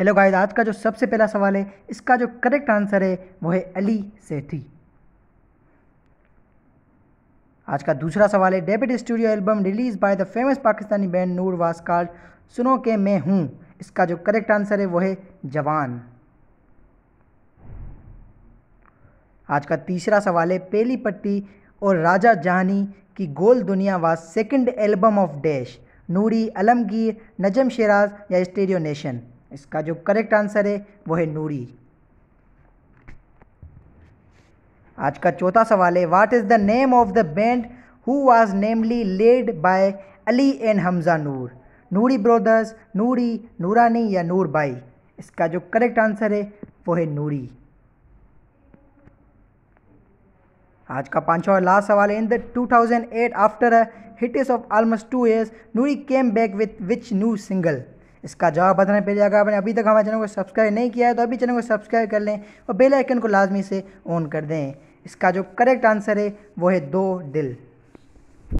Hello guys, आज का जो सबसे पहला सवाल है, इसका जो करेक्ट आंसर है, वो है अली सेठी। आज का दूसरा सवाल है debut studio album release by the famous Pakistani band Noor was card सुनो के मैं हूँ। इसका जो करेक्ट आंसर है, वो है जवान। आज का तीसरा सवाल है, पेली पट्टी और राजा जहानी की गोल दुनिया was second album of dash Noori, Alamgir, Najam Sheraz या स्टेडियो नेशन इसका जो करेक्ट आंसर है, वो है नूरी। आज का चौथा सवाल है what is the name of the band who was namely led by Ali and Hamza Noor Noori brothers Noori, Noorani या नूर बाई इसका जो करेक्ट आंसर है, वो है नूरी। आज का पांचवा और लास्ट सवाल है in the 2008 after hiatus of almost two years Noori came back with which new single इसका जवाब बताने पहले अगर आपने अभी तक हमारे चैनल को सब्सक्राइब नहीं किया है तो अभी चैनल को सब्सक्राइब कर लें और बेल आइकन को लाजमी से ऑन कर दें। इसका जो करेक्ट आंसर है, वो है दो दिल।